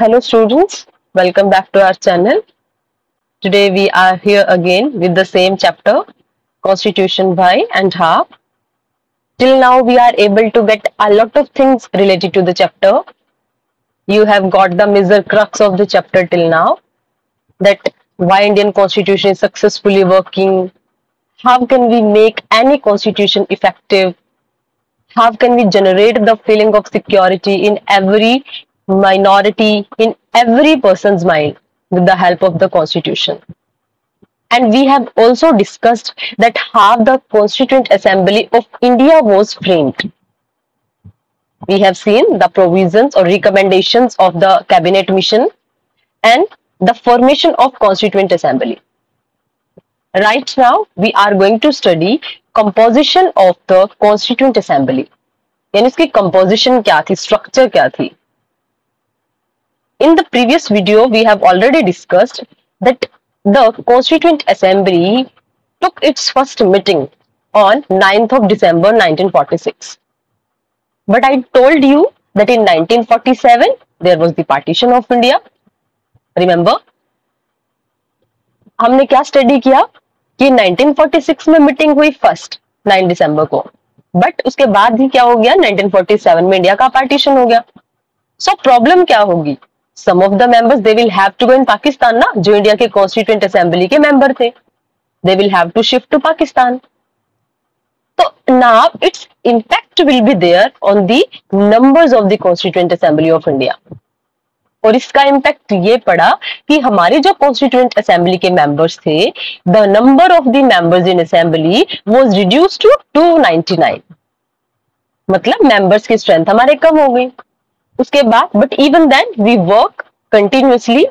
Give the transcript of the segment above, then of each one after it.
Hello students, welcome back to our channel. Today we are here again with the same chapter, Constitution by and half. Till now we are able to get a lot of things related to the chapter. You have got the major crux of the chapter till now, that why Indian constitution is successfully working, how can we make any constitution effective, how can we generate the feeling of security in every minority in every person's mind with the help of the constitution and we have also discussed that how the constituent assembly of india was framed we have seen the provisions or recommendations of the cabinet mission and the formation of constituent assembly right now we are going to study composition of the constituent assembly यानी इसकी composition क्या थी structure क्या थी In the previous video, we have already discussed that the Constituent Assembly took its first meeting on 9th of December 1946. But I told you that in 1947, there was the partition of India. Remember? हमने क्या study किया कि 1946 में meeting हुई first 9 दिसंबर को but उसके बाद ही क्या हो गया 1947 में इंडिया का पार्टीशन हो गया सो so, प्रॉब्लम क्या होगी some of the members they will have to go in Pakistan ना जो इंडिया के कॉन्स्टिट्यूंट असेंबली के मेंबर थे. They will have to shift to Pakistan तो now its impact will be there on the numbers of the constituent assembly of India और इसका impact ये पड़ा कि हमारे जो कॉन्स्टिट्यूंट असेंबली के मेंबर्स थे the number of the members in assembly was reduce to 299 मतलब मेंबर्स की स्ट्रेंथ हमारे कम हो गई। उसके बाद but even then we work continuously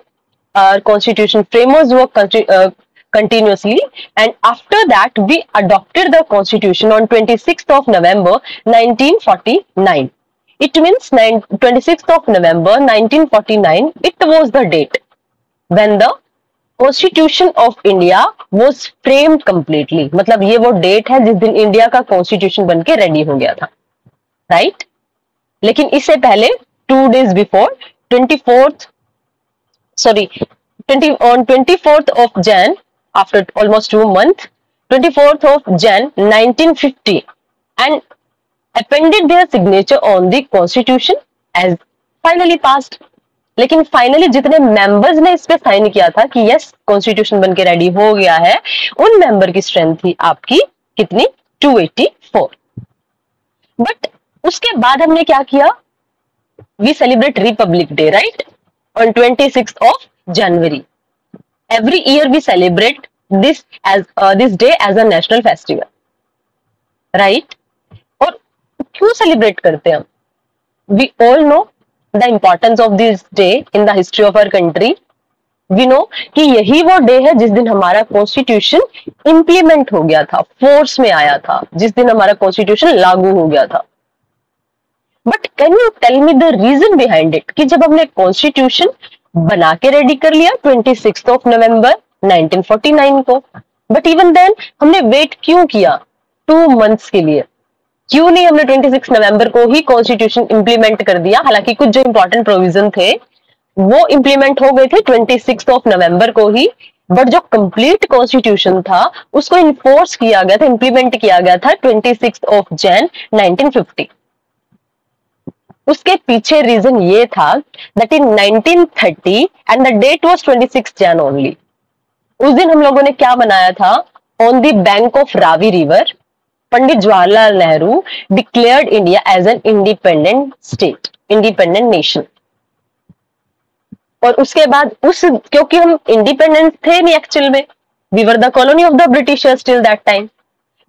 constitution framers work continuously. And after that, we adopted the constitution on 26th of november 1949 it means 26th of november 1949 it was the date when the of India was framed completely मतलब ये वो date है जिस दिन India का constitution बनके ready हो गया था. Right right? लेकिन इससे पहले two days before twenty fourth sorry on twenty fourth of Jan after almost two month twenty fourth of Jan nineteen fifty and appended signature on the constitution as finally passed लेकिन finally जितने members ने इस पे sign किया था कि yes constitution बनके ready हो गया है, उन मेंबर की स्ट्रेंथ थी आपकी कितनी? 284 बट उसके बाद हमने क्या किया? We celebrate Republic Day, right? On 26th of January. Every year we celebrate this as uh, this day as a national festival, right? और क्यों celebrate करते हैं We all know the importance of this day in the history of our country. We know कि यही वो day है जिस दिन हमारा कॉन्स्टिट्यूशन इंप्लीमेंट हो गया था फोर्स में आया था जिस दिन हमारा कॉन्स्टिट्यूशन लागू हो गया था but can you tell me the reason behind it कि जब हमने कॉन्स्टिट्यूशन बना के रेडी कर लिया ट्वेंटी ऑफ़ नवंबर 1949 को बट इवन देन हमने वेट क्यों किया? टू मंथ्स के लिए। क्यों नहीं हमने 26 नवंबर को ही कॉन्स्टिट्यूशन इंप्लीमेंट कर दिया? हालाँकि कुछ जो इंपॉर्टेंट प्रोविज़न थे, वो इंप्लीमेंट हो गए थे ट्वेंटी ऑफ़ नवंबर को ही बट जो कंप्लीट कॉन्स्टिट्यूशन था, उसको इन्फोर्स किया गया था इंप्लीमेंट किया गया था ट्वेंटी ऑफ़ जैन 1950 उसके पीछे रीजन ये था that in 1930 and the date was 26 Jan only उस दिन हम लोगों ने क्या बनाया था? On the bank of Ravi river Pandit Jawaharlal Nehru declared India as an independent state independent nation और उसके बाद उस, क्योंकि हम इंडिपेंडेंट थे नहीं एक्चुअल में we were the colony of the Britishers till that time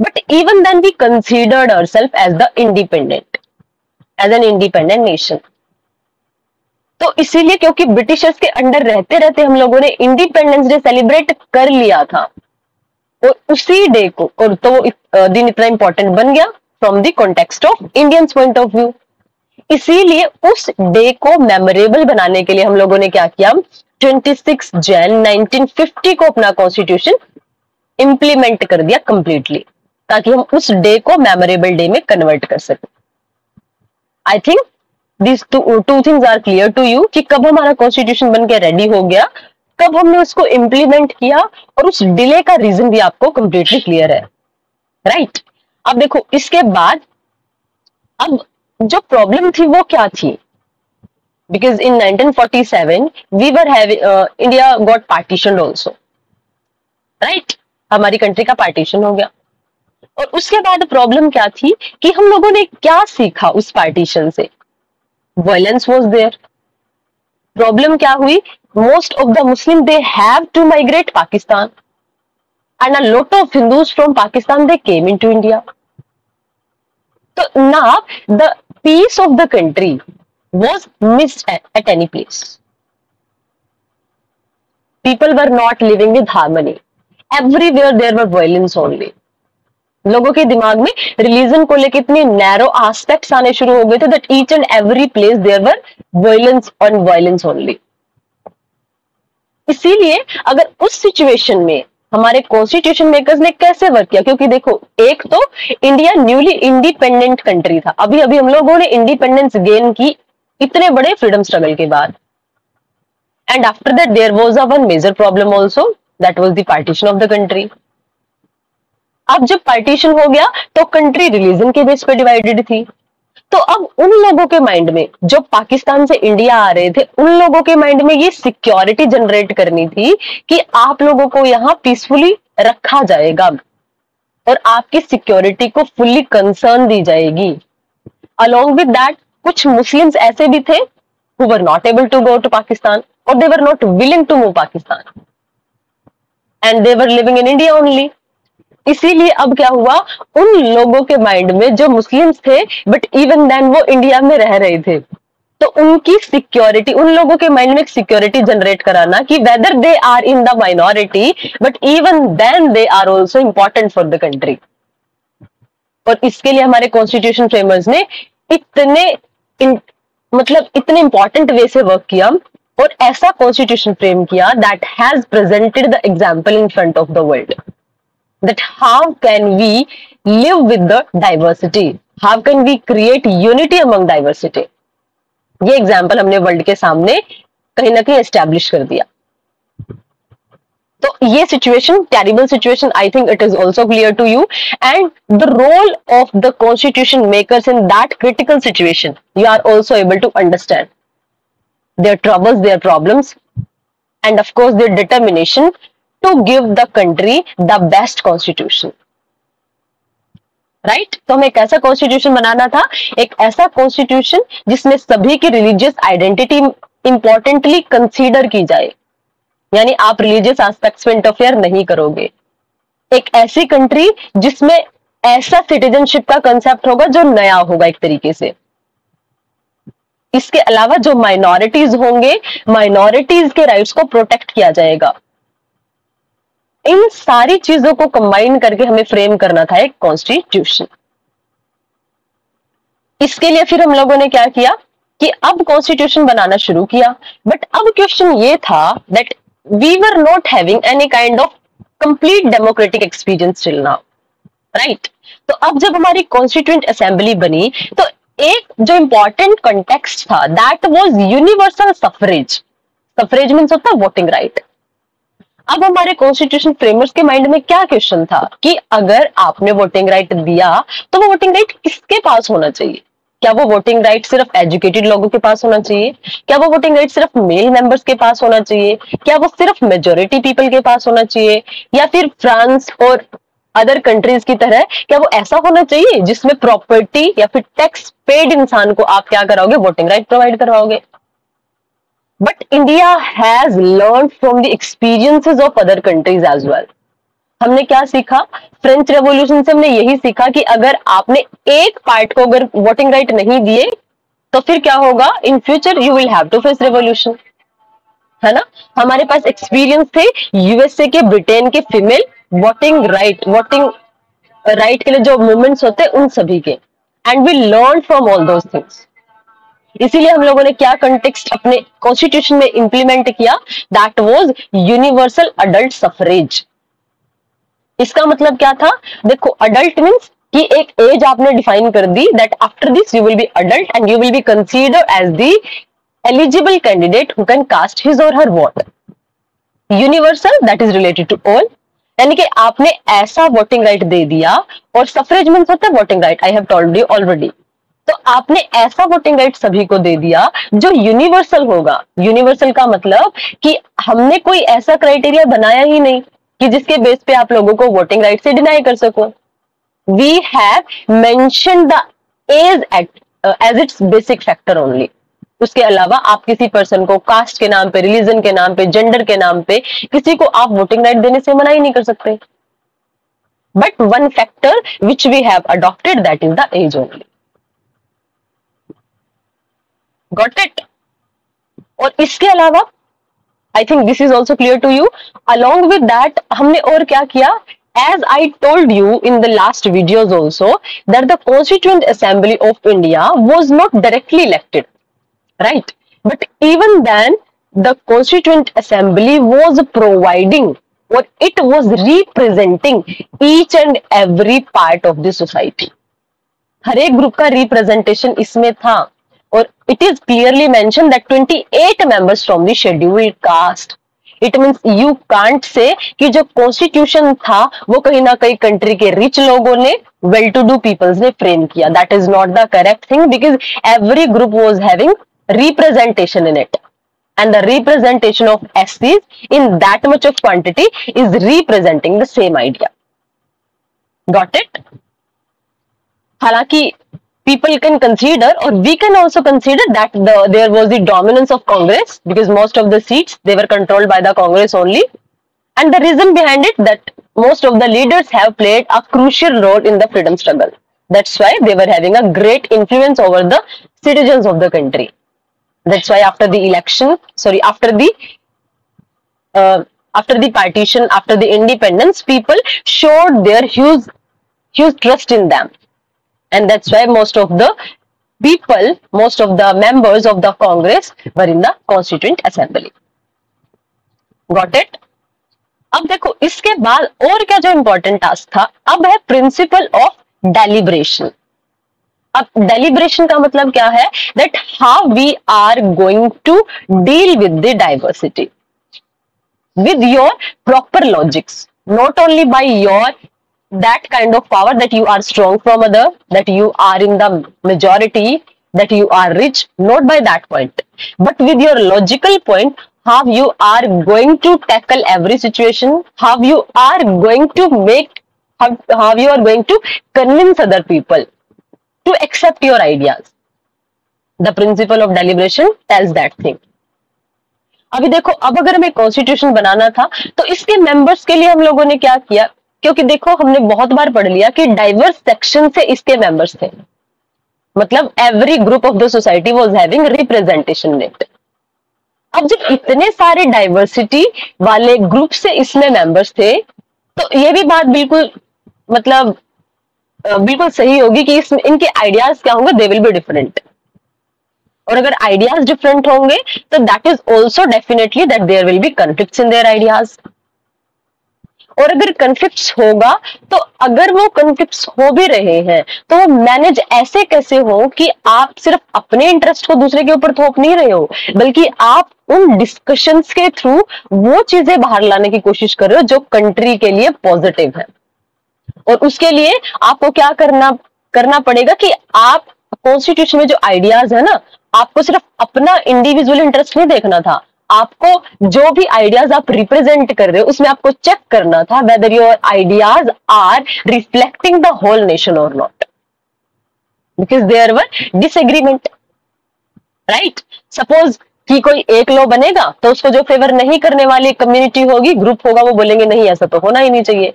but even then we considered our self as the independent as an independent nation तो इसीलिए क्योंकि ब्रिटिशर्स के अंडर रहते रहते हम लोगों ने इंडिपेंडेंस डे सेलिब्रेट कर लिया था। और उसी डे को, और तो दिन इतना इंपॉर्टेंट बन गया from the context of Indians point of view इसीलिए उस डे को मेमोरेबल बनाने के लिए हम लोगों ने क्या किया? 26 जैन 1950 को अपना कॉन्स्टिट्यूशन इंप्लीमेंट कर दिया कंप्लीटली ताकि हम उस डे को मेमोरेबल डे में कन्वर्ट कर सकें। I think this two things are clear to you कि कब हमारा कॉन्स्टिट्यूशन बन के रेडी हो गया, कब हमने उसको इम्प्लीमेंट किया और उस डिले का रीजन भी आपको कंप्लीटली क्लियर है। Right right? अब देखो, इसके बाद अब जो प्रॉब्लम थी वो क्या थी? Because in 1947 we were India got partition also right हमारी कंट्री का पार्टीशन हो गया। और उसके बाद प्रॉब्लम क्या थी कि हम लोगों ने क्या सीखा उस पार्टीशन से? वायलेंस वॉज़ देयर प्रॉब्लम क्या हुई? Most of the Muslim they have to migrate Pakistan and a lot of Hindus from Pakistan they came in to India तो ना the peace of the country was missed at any place people were not living with harmony everywhere there were violence only लोगों के दिमाग में religion को लेकर इतने narrow aspects आने शुरू हो गए थे that each and every place there were violence on violence only इसीलिए अगर उस सिचुएशन में हमारे कॉन्स्टिट्यूशन मेकर्स ने कैसे वर्क किया? क्योंकि देखो, एक तो इंडिया न्यूली इंडिपेंडेंट कंट्री था। अभी अभी हम लोगों ने इंडिपेंडेंस गेन की इतने बड़े फ्रीडम स्ट्रगल के बाद। And after that there was a one major problem also that was the partition of the country अब जब पार्टीशन हो गया तो कंट्री रिलीजन के बेस पे डिवाइडेड थी। तो अब उन लोगों के माइंड में, जो पाकिस्तान से इंडिया आ रहे थे, उन लोगों के माइंड में ये सिक्योरिटी जनरेट करनी थी कि आप लोगों को यहाँ पीसफुली रखा जाएगा और आपकी सिक्योरिटी को फुल्ली कंसर्न दी जाएगी। अलोंग विद दैट कुछ मुस्लिम्स ऐसे भी थे who were not able to go to Pakistan और they were not willing to move Pakistan and they were living in India only इसीलिए अब क्या हुआ? उन लोगों के माइंड में जो मुस्लिम्स थे बट इवन देन वो इंडिया में रह रहे थे। तो उनकी सिक्योरिटी उन लोगों के माइंड में सिक्योरिटी जनरेट कराना कि whether they are in the minority but even then they are also important for the country और इसके लिए हमारे कॉन्स्टिट्यूशन फ्रेमर्स ने इतने इन, मतलब इतने इंपॉर्टेंट वे से वर्क किया और ऐसा कॉन्स्टिट्यूशन फ्रेम किया that has presented the example in front of the world that how can we live with the diversity how can we create unity among diversity ये एग्जाम्पल हमने world के सामने कहीं ना कहीं एस्टेब्लिश कर दिया तो ये situation terrible situation I think it is also clear to you and the role of the constitution makers in that critical situation you are also able to understand their troubles their problems and of course their determination to give the country the best constitution right तो हमें एक ऐसा constitution बनाना था, एक ऐसा constitution जिसमें सभी की रिलीजियस आइडेंटिटी इंपॉर्टेंटली कंसीडर की जाए। यानी आप रिलीजियस एस्पेक्ट्स में इंटरफेयर नहीं करोगे। एक ऐसी कंट्री जिसमें ऐसा सिटीजनशिप का कंसेप्ट होगा जो नया होगा एक तरीके से। इसके अलावा जो माइनॉरिटीज होंगे माइनॉरिटीज के राइट्स को प्रोटेक्ट किया जाएगा। इन सारी चीज़ों को कंबाइन करके हमें फ्रेम करना था एक कॉन्स्टिट्यूशन इसके लिए फिर हम लोगों ने क्या किया कि अब कॉन्स्टिट्यूशन बनाना शुरू किया। बट अब क्वेश्चन ये था that we were not having any kind of complete democratic experience till now right तो अब जब हमारी कॉन्स्टिट्यूंट असेंबली बनी तो एक जो इंपॉर्टेंट कंटेक्स्ट था that was universal suffrage suffrage means होता वोटिंग राइट अब हमारे कॉन्स्टिट्यूशन फ्रेमर्स के माइंड में क्या क्वेश्चन था? कि अगर आपने वोटिंग राइट दिया तो वो वोटिंग राइट किसके पास होना चाहिए? क्या वो वोटिंग राइट सिर्फ़ एजुकेटेड लोगों के पास होना चाहिए? क्या वो वोटिंग राइट सिर्फ़ मेल मेंबर्स के पास होना चाहिए? क्या वो सिर्फ़ मेजोरिटी पीपल के पास होना चाहिए? या फिर फ्रांस और अदर कंट्रीज़ की तरह, क्या वो ऐसा होना चाहिए जिसमें प्रॉपर्टी या फिर टैक्स पेड इंसान को आप क्या कराओगे? वोटिंग राइट प्रोवाइड करवाओगे? But India has learn from the experiences of other countries as well हमने क्या सीखा? फ्रेंच रेवोल्यूशन से हमने यही सीखा कि अगर आपने एक पार्ट को अगर वोटिंग राइट नहीं दिए तो फिर क्या होगा? In future you will have to face revolution है ना? हमारे पास एक्सपीरियंस थे यूएसए के ब्रिटेन के female voting right voting right के लिए जो मूवमेंट्स होते हैं उन सभी के। And we learn from all those things इसीलिए हम लोगों ने क्या कंटेक्स्ट अपने कॉन्स्टिट्यूशन में इंप्लीमेंट किया that was universal adult suffrage इसका मतलब क्या था? देखो अडल्ट मीन्स कि एक एज आपने डिफाइन कर दी that after this you will be adult and you will be consider as the eligible candidate who can cast his or her vote universal that is related to all यानी कि आपने ऐसा voting right they दिया और suffrage mean होता है voting right I have told you already तो आपने ऐसा वोटिंग राइट सभी को दे दिया जो यूनिवर्सल होगा। यूनिवर्सल का मतलब कि हमने कोई ऐसा क्राइटेरिया बनाया ही नहीं कि जिसके बेस पे आप लोगों को वोटिंग राइट से डिनाई कर सको। We have mention the age at age it's basic factor only उसके अलावा आप किसी पर्सन को कास्ट के नाम पे रिलीजन के नाम पे जेंडर के नाम पे किसी को आप वोटिंग राइट देने से मना ही नहीं कर सकते। But one factor which we have adopted that is the age only got it और इसके अलावा I think this is also clear to you along with that हमने और क्या किया? As I told you in the last video also that the constituent assembly of India was not directly elected right but even then the constituent assembly was providing और it was representing each and every part of the society हर एक group का representation इसमें था। और it is clearly mention that 28 members from the scheduled caste it means you can't say कि जो constitution था, वो कहीं ना कहीं कंट्री के रिच लोगों ने वेल टू डू पीपल्स ने फ्रेम किया that is not the correct thing because every group was having representation in it and the representation of SCs in that much of quantity is representing the same idea. Got it? हालाँकि people can consider or we can also consider that the, there was the dominance of Congress because most of the seats they were controlled by the Congress only and the reason behind it that most of the leaders have played a crucial role in the freedom struggle. That's why they were having a great influence over the citizens of the country. That's why after the election, sorry, after the uh, after the partition, after the independence, people showed their huge huge trust in them and that's why most of the people, most of the members of the Congress were in the Constituent Assembly. Got it? अब देखो इसके बाद और क्या जो important task था अब है प्रिंसिपल ऑफ डेलिब्रेशन अब डेलिब्रेशन का मतलब क्या है that how we are going to deal with the diversity with your proper logics not only by your that kind of power that you are strong from other, that you are in the majority, that you are rich, not by that point, but with your logical point, how you are going to tackle every situation, how you are going to make, how, how you are going to convince other people to accept your ideas. The principle of deliberation tells that thing. अभी देखो अब अगर हमें constitution बनाना था तो इसके members के लिए हम लोगों ने क्या किया क्योंकि देखो, हमने बहुत बार पढ़ लिया कि डाइवर्स सेक्शन से इसके मेंबर्स थे। मतलब every group of the society was having representation net अब जब इतने सारे डाइवर्सिटी वाले ग्रुप से इसमें मेंबर्स थे तो ये भी बात बिल्कुल मतलब बिल्कुल सही होगी कि इसमें इनके आइडियाज़ क्या होंगे? दे विल बी डिफरेंट और अगर आइडियाज़ डिफरेंट होंगे तो that is also definitely that there will be conflict in their ideas और अगर कन्फ्लिक्ट होगा तो अगर वो कन्फ्लिक्ट हो भी रहे हैं तो वो मैनेज ऐसे कैसे हो कि आप सिर्फ़ अपने इंटरेस्ट को दूसरे के ऊपर थोप नहीं रहे हो, बल्कि आप उन डिस्कशंस के थ्रू वो चीज़ें बाहर लाने की कोशिश कर रहे हो जो कंट्री के लिए पॉजिटिव है। और उसके लिए आपको क्या करना करना पड़ेगा कि आप कॉन्स्टिट्यूशन में जो आइडियाज़ है ना, आपको सिर्फ़ अपना इंडिविजुअल इंटरेस्ट नहीं देखना था आपको जो भी आइडियाज़ आप रिप्रेजेंट कर रहे हो, उसमें आपको चेक करना था whether your ideas are reflecting the whole nation और not because there were disagreement right suppose कि कोई एक लो बनेगा तो उसको जो फेवर नहीं करने वाली कम्युनिटी होगी ग्रुप होगा, वो बोलेंगे, नहीं, ऐसा तो होना ही नहीं चाहिए.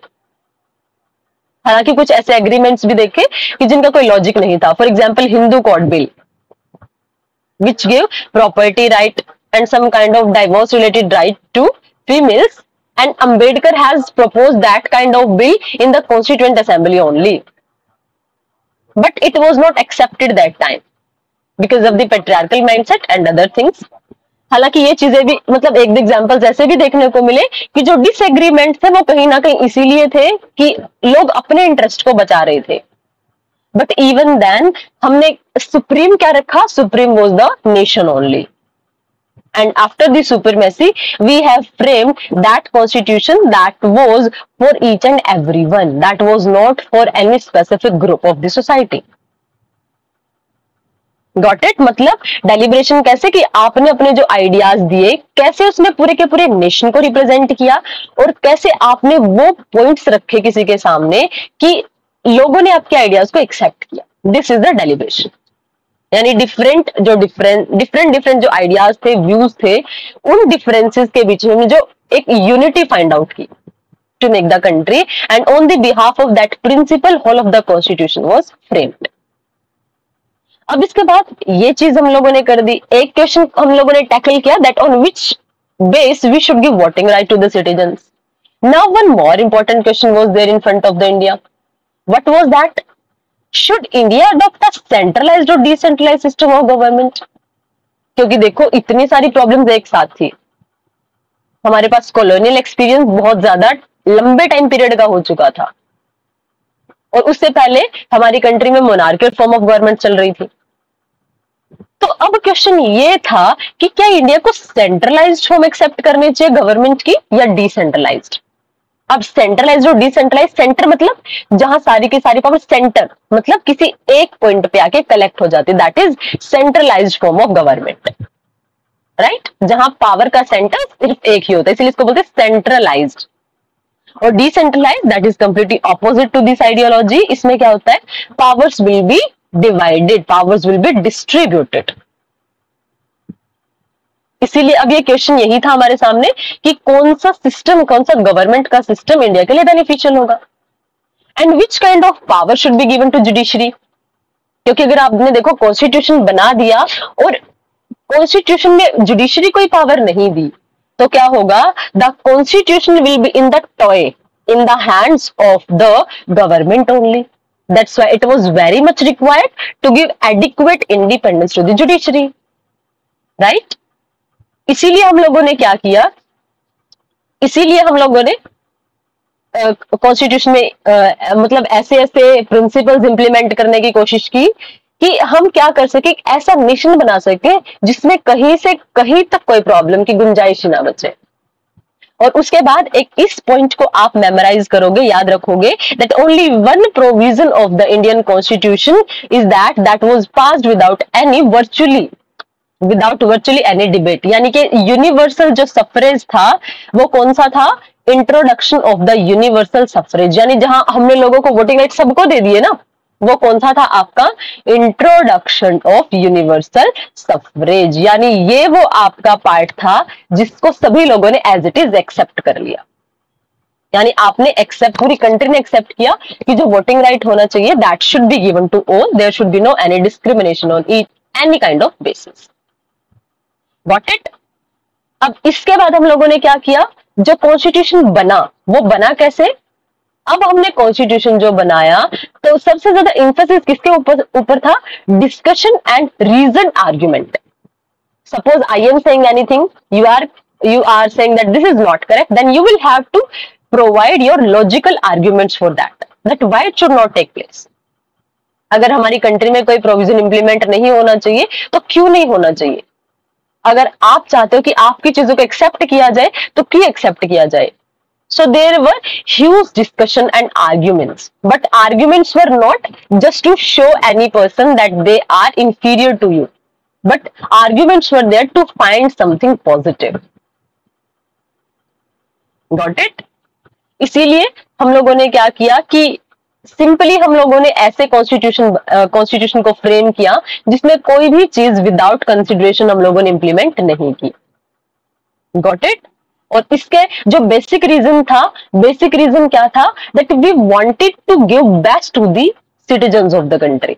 हालाँकि कुछ ऐसे एग्रीमेंट्स भी देखे कि जिनका कोई लॉजिक नहीं था। For example Hindu code bill which give property right and some kind of divorce related right to females and Ambedkar has proposed that kind of bill in the Constituent Assembly only. But it was not accepted that time because of the patriarchal mindset and other things. हालाँकि ये चीज़ें भी मतलब एक examples ऐसे भी देखने को मिले कि जो डिसएग्रीमेंट थे वो कहीं ना कहीं इसीलिए थे कि लोग अपने इंटरेस्ट को बचा रहे थे बट इवन देन हमने सुप्रीम क्या रखा supreme was the nation only and after the supremacy we have framed that constitution that was for each and everyone that was not for any specific group of the society got it मतलब deliberation कैसे कि आपने अपने जो ideas दिए कैसे उसने पूरे के पूरे नेशन को रिप्रेजेंट किया और कैसे आपने वो पॉइंट्स रखे किसी के सामने कि लोगों ने आपके आइडियाज़ को एक्सेप्ट किया दिस इज़ द डेलिब्रेशन यानी डिफरेंट जो डिफरेंट डिफरेंट डिफरेंट जो आइडियाज़ थे व्यूज़ थे, उन डिफरेंसेस के बीच में जो एक यूनिटी फाइंड आउट की to make the country and on the behalf of that principle whole of the constitution was framed अब इसके बाद ये चीज़ हम लोगों ने कर दी। एक क्वेश्चन हम लोगों ने टैकल किया that on which base we should give voting right to the citizen now one more important question was there in front of the India what was that should India adopt centralized और decentralize system of government क्योंकि देखो, इतनी सारी problems एक साथ थी। हमारे पास colonial experience बहुत ज़्यादा लंबे टाइम पीरियड का हो चुका था। और उससे पहले हमारी कंट्री में मोनार्कियल फॉर्म ऑफ़ गवर्नमेंट चल रही थी। तो अब क्वेश्चन ये था कि क्या इंडिया को सेंट्रलाइज्ड फॉर्म एक्सेप्ट करनी चाहिए गवर्नमेंट की या डिसेंट्रलाइज्ड अब सेंट्रलाइज और डिसेंट्रलाइज सेंटर मतलब जहाँ सारी की सारी पावर सेंटर मतलब किसी एक पॉइंट पे आके कलेक्ट हो जाती that is centralize form of government right जहाँ पावर का सेंटर सिर्फ़ एक ही होता है, इसलिए इसको बोलते हैं सेंट्रलाइज्ड और decentralize that is completely opposite to this ideology इसमें क्या होता है? Powers will be divided powers will be distributed इसीलिए अब ये क्वेश्चन यही था हमारे सामने कि कौन सा सिस्टम कौन सा गवर्नमेंट का सिस्टम इंडिया के लिए बेनिफिशियल होगा? And which kind of power should be given to judiciary क्योंकि अगर आपने देखो कॉन्स्टिट्यूशन बना दिया और कॉन्स्टिट्यूशन में जुडिशरी कोई पावर नहीं दी तो क्या होगा? The constitution will be in the toy in the hands of the government only that's why it was very much required to give adequate independence to the judiciary right इसीलिए हम लोगों ने क्या किया? इसीलिए हम लोगों ने कॉन्स्टिट्यूशन में आ, मतलब ऐसे ऐसे प्रिंसिपल्स इंप्लीमेंट करने की कोशिश की कि हम क्या कर सके एक ऐसा नेशन बना सके जिसमें कहीं से कहीं तक कोई प्रॉब्लम की गुंजाइश ना बचे। और उसके बाद एक इस पॉइंट को आप मेमोराइज करोगे याद रखोगे that only one provision of the Indian constitution is that that was passed without any virtually without virtually any debate यानी कि यूनिवर्सल जो सफरेज था, वो कौन सा था? Introduction of the universal suffrage यानी जहाँ हमने लोगों को वोटिंग राइट सबको दे दिए ना, वो कौन सा था आपका? इंट्रोडक्शन ऑफ़ यूनिवर्सल सफरेज यानी ये वो आपका पार्ट था, जिसको सभी लोगों ने एज इट इज़ एक्सेप्ट कर लिया। यानी आपने एक्सेप्ट पूरी कंट्री ने एक्सेप्ट किया कि जो वोटिंग राइट right होना चाहिए that should be given to all there should be no any discrimination on it any kind of basis got it अब इसके बाद हम लोगों ने क्या किया? जो कॉन्स्टिट्यूशन बना, वो बना कैसे? अब हमने कॉन्स्टिट्यूशन जो बनाया तो सबसे ज़्यादा इंफोसिस किसके ऊपर ऊपर था? Discussion and reason argument suppose I am saying anything you are you are saying that this is not correct then you will have to provide your logical arguments for that that why it should not take place अगर हमारी country में कोई provision implement नहीं होना चाहिए तो क्यों नहीं होना चाहिए? अगर आप चाहते हो कि आपकी चीज़ों को एक्सेप्ट किया जाए तो क्यों एक्सेप्ट किया जाए? So there were huge discussion and arguments but arguments were not just to show any person that they are inferior to you but arguments were there to find something positive got it इसीलिए हम लोगों ने क्या किया कि simply हम लोगों ने ऐसे कॉन्स्टिट्यूशन कॉन्स्टिट्यूशन को फ्रेम किया जिसमें कोई भी चीज़ विदाउट कंसिडरेशन हम लोगों ने इंप्लीमेंट नहीं की। गॉट इट और इसके जो बेसिक रीजन था बेसिक रीजन क्या था? That we wanted to give best to the citizen of the country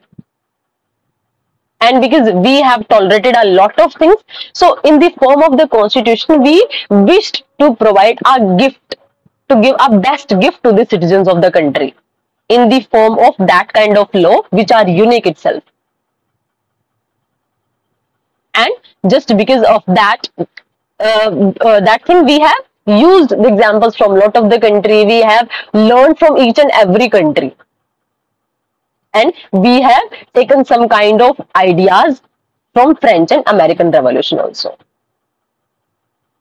and because we have tolerated a lot of things so in terms of the constitution we wished to provide a gift to give a best gift to the of the country in the form of that kind of law which are unique itself. And just because of that uh, uh, that thing we have used the examples from lot of the country. We have learned from each and every country. And we have taken some kind of ideas from French and American Revolution also.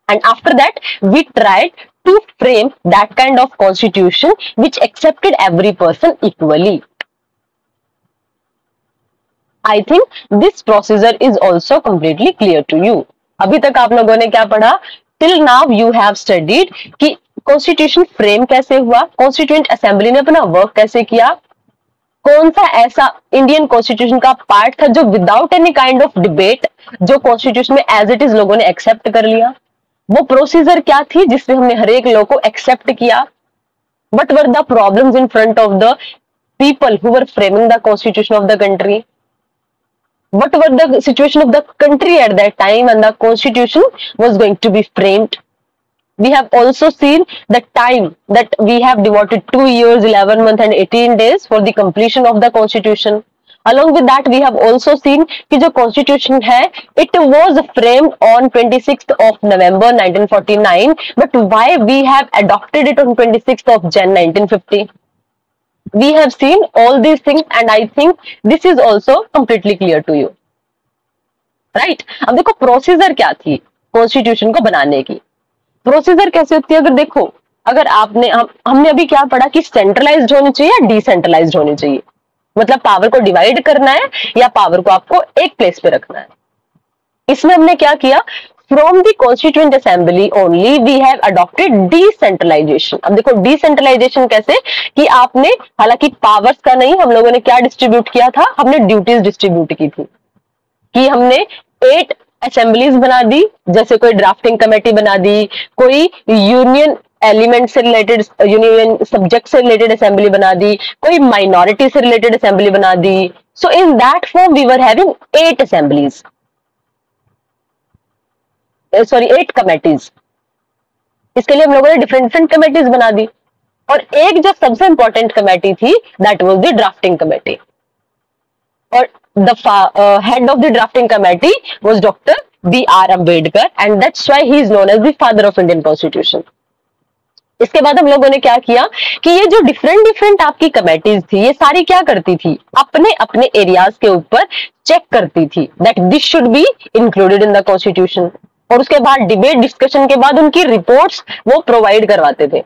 And after that, we tried to frame that kind of constitution which accepted every person equally. I think this procedure is also completely clear to you. अभी तक आप लोगों ने क्या पढ़ा till now you have studied कि constitution frame कैसे हुआ कॉन्स्टिट्यूंट असेंबली ने अपना वर्क कैसे किया कौन सा ऐसा इंडियन कॉन्स्टिट्यूशन का पार्ट था जो without any kind of debate जो कॉन्स्टिट्यूशन में एज इट इज़ लोगों ने एक्सेप्ट कर लिया वो प्रोसीजर क्या थी जिसमें हमने हर एक लॉ को एक्सेप्ट किया? But were the problem in front of the people who constitution of the country what were the of the country at that time and the constitution was going to be framed we have also seen the time that we have devoted two years eleven month and eighteen days for the completion of the constitution along with that we have also seen कि जो constitution है it was framed on 26th of November 1949 but why we have adopted it on 26th of Jan 1950 we have seen all these things and I think this is also completely clear to you right अब देखो procedure क्या थी constitution को बनाने की procedure कैसे होती है अगर देखो अगर आपने हम हमने अभी क्या पढ़ा कि सेंट्रलाइज्ड होनी चाहिए या डिसेंट्रलाइज्ड होनी चाहिए मतलब पावर को डिवाइड करना है या पावर को आपको एक प्लेस पे रखना है। इसमें हमने क्या किया? From the constituent assembly only we have adopted decentralization अब देखो डिसेंट्रलाइजेशन कैसे? कि आपने, हालाँकि पावर्स का नहीं, हम लोगों ने क्या डिस्ट्रीब्यूट किया था? हमने ड्यूटीज़ डिस्ट्रीब्यूट की थी। कि हमने एट असेंबलीज बना दी, जैसे कोई ड्राफ्टिंग कमेटी बना दी, कोई यूनियन एलिमेंट से रिलेटेड, यूनियन सब्जेक्ट से रिलेटेड असेंबली बना दी, कोई माइनॉरिटी से रिलेटेड असेंबली बना दी। So in that form we were having eight assemblies sorry eight committees इसके लिए हम लोगों ने डिफरेंट डिफरेंट कमेटीज बना दी। और एक जो सबसे इंपॉर्टेंट कमेटी थी that was the drafting committee और the head of the drafting committee was doctor B R Ambedkar and that's why he is known as the father of Indian constitution इसके बाद हम लोगों ने क्या किया कि ये जो डिफरेंट डिफरेंट आपकी कमेटीज थी, ये सारी क्या करती थी? अपने अपने एरियाज़ के ऊपर चेक करती थी that this should be included in the constitution और उसके बाद डिबेट डिस्कशन के बाद उनकी रिपोर्ट्स वो प्रोवाइड करवाते थे।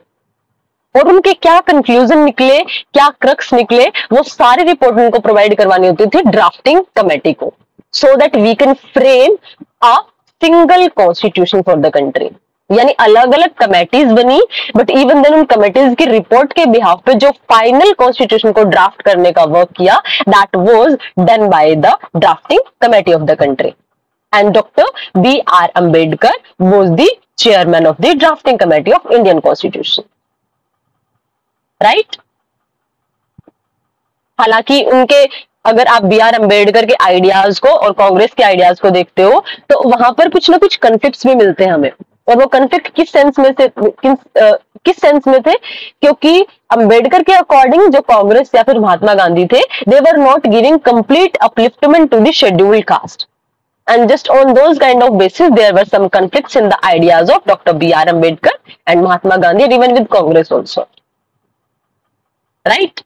और उनके क्या कंक्लूजन निकले, क्या क्रक्स निकले, वो सारी रिपोर्ट उनको प्रोवाइड करवानी होती थी ड्राफ्टिंग कमेटी को। So that we can frame a single constitution for the country यानी अलग अलग कमेटीज बनी बट इवन देन उन कमेटीज की रिपोर्ट के बिहाफ पे जो फाइनल कॉन्स्टिट्यूशन को ड्राफ्ट करने का वर्क किया that was done by the drafting committee of the country and doctor B R Ambedkar was the chairman of the drafting committee of Indian Constitution. Right? हालाँकि उनके, अगर आप बी आर अंबेडकर के ideas को और कांग्रेस के आइडियाज़ को देखते हो तो वहाँ पर कुछ ना कुछ कन्फ्लिक्ट भी मिलते हैं हमें और वो कन्फ्लिक्ट किस सेंस में से किस किस सेंस में थे? क्योंकि अंबेडकर के अकॉर्डिंग जो कांग्रेस या फिर महात्मा गांधी थे they were not giving complete upliftment to scheduled caste and just on those kind of basis there were some conflict in the ideas of doctor B R Ambedkar and Mahatma Gandhi even with Congress also right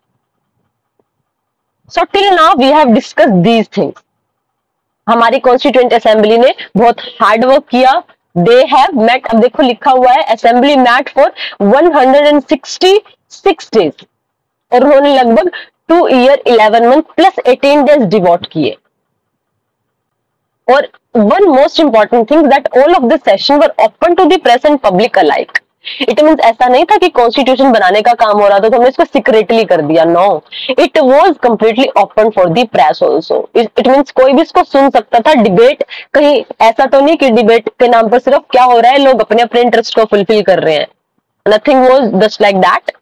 so till now we have discuss these things हमारी constituent assembly ने बहुत hard work किया they have met, अब देखो लिखा हुआ है assembly mat for 166 days और उन्होंने लगभग two year 11 month plus 18 days devote किए। और one most important thing that all of the session were open to the press and public alike it mean ऐसा नहीं था कि कॉन्स्टिट्यूशन बनाने का काम हो रहा था तो हमने इसको सीक्रेटली कर दिया no it was completely open for the press also it mean कोई भी इसको सुन सकता था डिबेट कहीं ऐसा तो नहीं कि डिबेट के नाम पर सिर्फ़ क्या हो रहा है, लोग अपने अपने इंटरेस्ट को फुलफिल कर रहे हैं। Nothing was just like that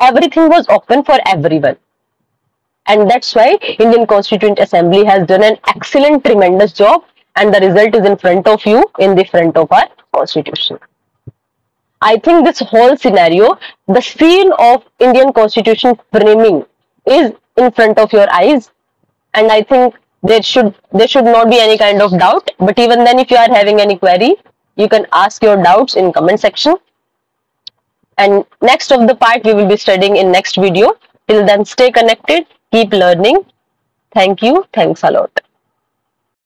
everything was open for everyone and that's why Indian constituent assembly has done an excellent tremendous job and the result is in front of you in the front of our constitution I think this whole scenario, the scene of Indian constitution framing is in front of your eyes. And I think there should there should not be any kind of doubt. But even then, if you are having any query, you can ask your doubts in comment section. And next of the part we will be studying in next video. Till then, stay connected, keep learning. Thank you. Thanks a lot.